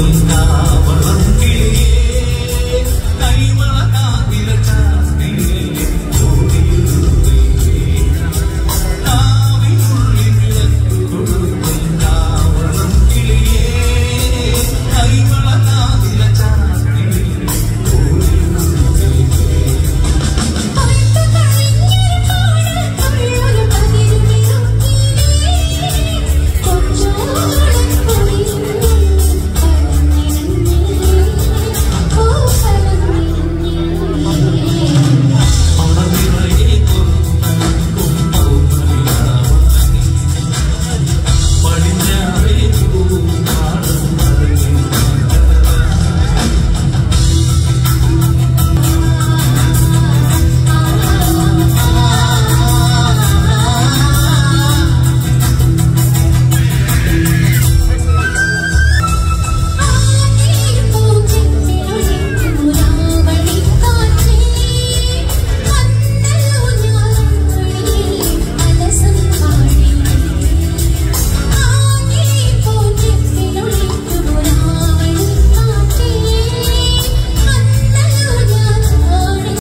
Now